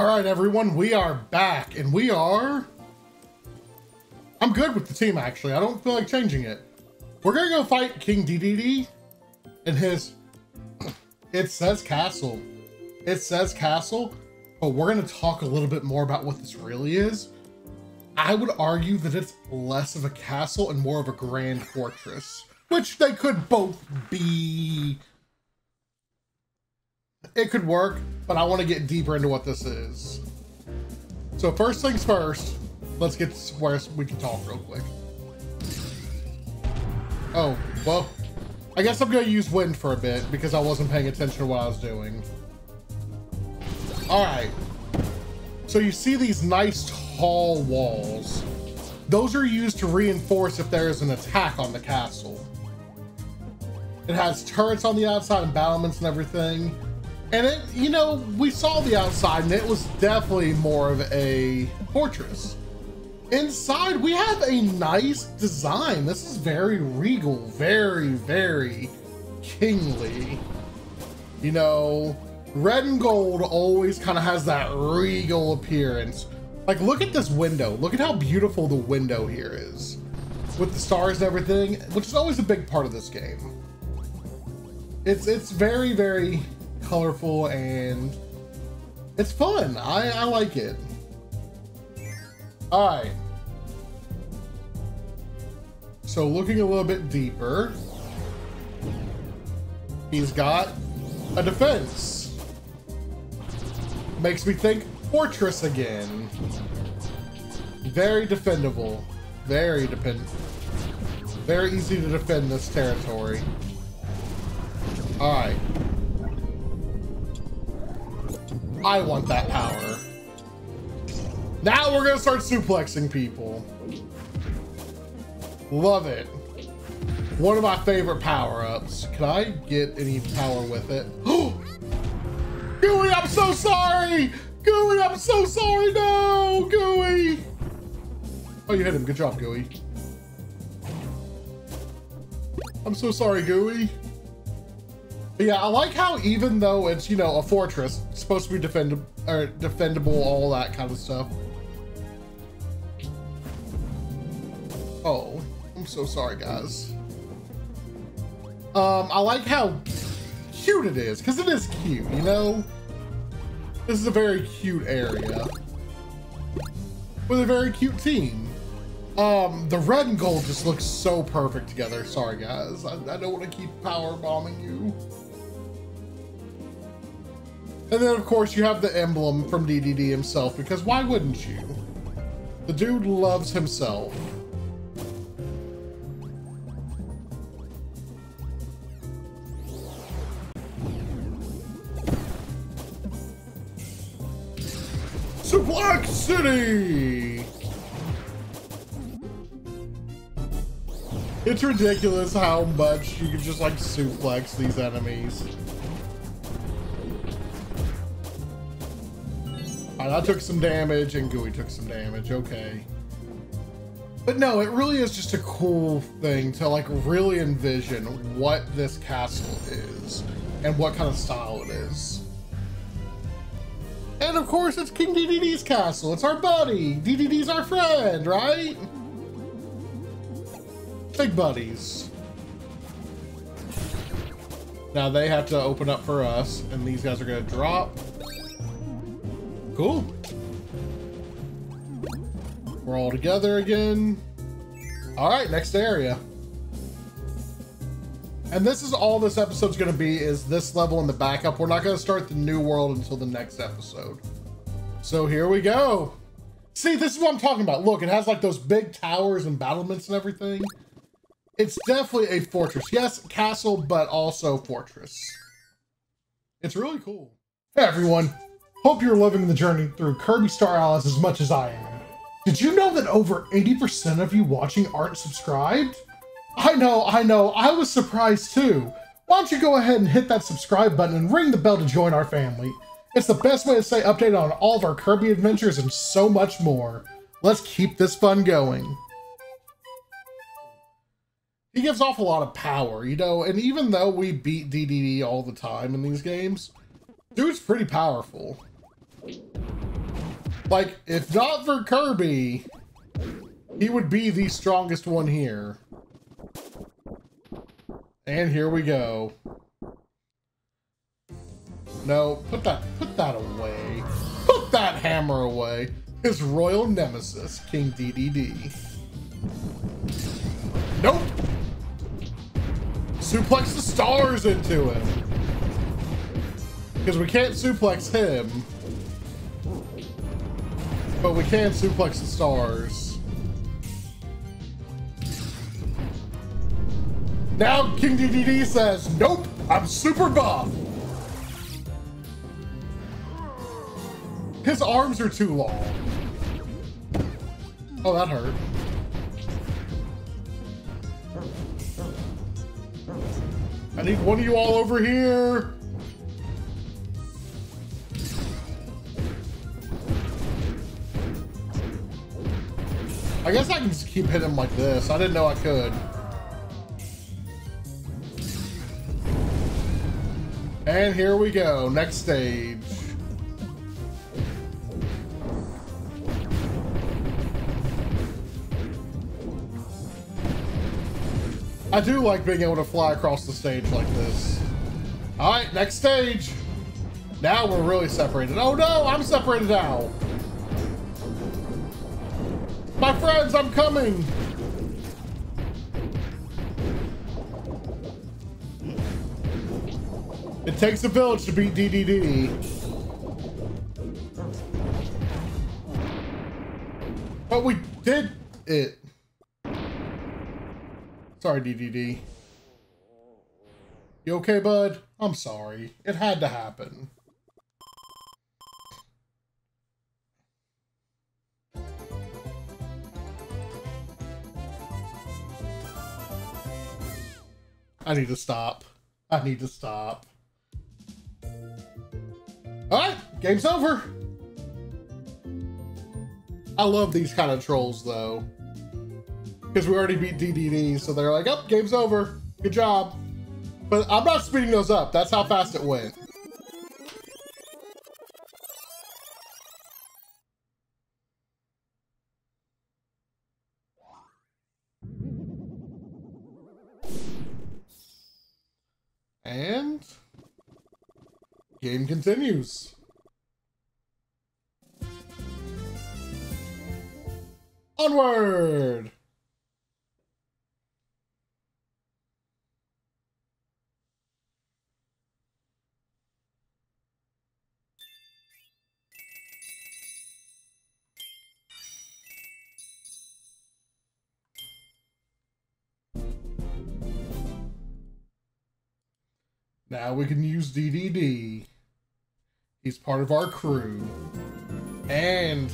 All right, everyone, we are back, and we are... I'm good with the team, actually. I don't feel like changing it. We're gonna go fight King Dedede and his... It says castle. It says castle, but we're gonna talk a little bit more about what this really is. I would argue that it's less of a castle and more of a grand fortress, which they could both be it could work, but I want to get deeper into what this is. So first things first, let's get to where we can talk real quick. Oh, well, I guess I'm going to use wind for a bit because I wasn't paying attention to what I was doing. All right. So you see these nice tall walls. Those are used to reinforce if there is an attack on the castle. It has turrets on the outside and battlements and everything. And it, you know, we saw the outside and it was definitely more of a fortress. Inside, we have a nice design. This is very regal, very, very kingly. You know, red and gold always kind of has that regal appearance. Like, look at this window. Look at how beautiful the window here is. With the stars and everything, which is always a big part of this game. It's, it's very, very colorful and it's fun. I, I like it. All right. So looking a little bit deeper, he's got a defense. Makes me think fortress again. Very defendable. Very depend. Very easy to defend this territory. All right. I want that power. Now we're gonna start suplexing people. Love it. One of my favorite power-ups. Can I get any power with it? Gooey, I'm so sorry! Gooey, I'm so sorry! No, Gooey! Oh, you hit him. Good job, Gooey. I'm so sorry, Gooey. Yeah, I like how even though it's, you know, a fortress, supposed to be defend or defendable, all that kind of stuff. Oh, I'm so sorry, guys. Um, I like how cute it is, because it is cute, you know? This is a very cute area. With a very cute team. Um, the red and gold just looks so perfect together. Sorry, guys. I, I don't want to keep power bombing you. And then, of course, you have the emblem from Dedede himself, because why wouldn't you? The dude loves himself. Suplex City! It's ridiculous how much you can just like suplex these enemies. I took some damage and Gooey took some damage. Okay. But no, it really is just a cool thing to like really envision what this castle is and what kind of style it is. And of course, it's King Dedede's castle. It's our buddy. Dedede's our friend, right? Big buddies. Now they have to open up for us, and these guys are going to drop. Cool. We're all together again. All right, next area. And this is all this episode's going to be is this level in the backup. We're not going to start the new world until the next episode. So here we go. See, this is what I'm talking about. Look, it has like those big towers and battlements and everything. It's definitely a fortress. Yes, castle, but also fortress. It's really cool. Hey, everyone. Hope you're loving the journey through Kirby Star Allies as much as I am. Did you know that over 80% of you watching aren't subscribed? I know, I know, I was surprised too. Why don't you go ahead and hit that subscribe button and ring the bell to join our family. It's the best way to stay updated on all of our Kirby adventures and so much more. Let's keep this fun going. He gives off a lot of power, you know, and even though we beat Dedede all the time in these games, dude's pretty powerful. Like, if not for Kirby, he would be the strongest one here. And here we go. No, put that put that away. Put that hammer away. His royal nemesis, King Dedede. Nope. Suplex the stars into him. Because we can't suplex him. But we can suplex the stars. Now King Dedede says, nope, I'm super buff. His arms are too long. Oh, that hurt. I need one of you all over here. I guess I can just keep hitting him like this. I didn't know I could. And here we go. Next stage. I do like being able to fly across the stage like this. All right, next stage. Now we're really separated. Oh no, I'm separated now. My friends, I'm coming. It takes a village to beat Dedede. But we did it. Sorry, Dedede. You okay, bud? I'm sorry. It had to happen. I need to stop. I need to stop. Alright, game's over. I love these kind of trolls, though. Because we already beat Dedede, so they're like, oh, game's over. Good job. But I'm not speeding those up. That's how fast it went. Game continues. Onward! Now we can use Dedede. He's part of our crew. And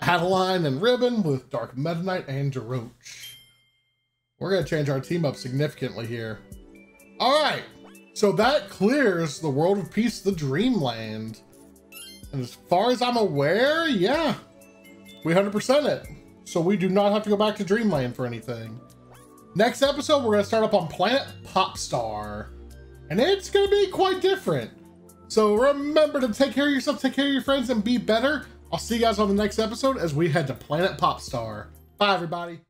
Adeleine and Ribbon with Dark Meta Knight and Daroach. We're going to change our team up significantly here. All right. So that clears the World of Peace, the Dreamland. And as far as I'm aware, yeah, we 100% it. So we do not have to go back to Dreamland for anything. Next episode, we're going to start up on Planet Popstar and it's going to be quite different. So remember to take care of yourself, take care of your friends, and be better. I'll see you guys on the next episode as we head to Planet Popstar. Bye, everybody.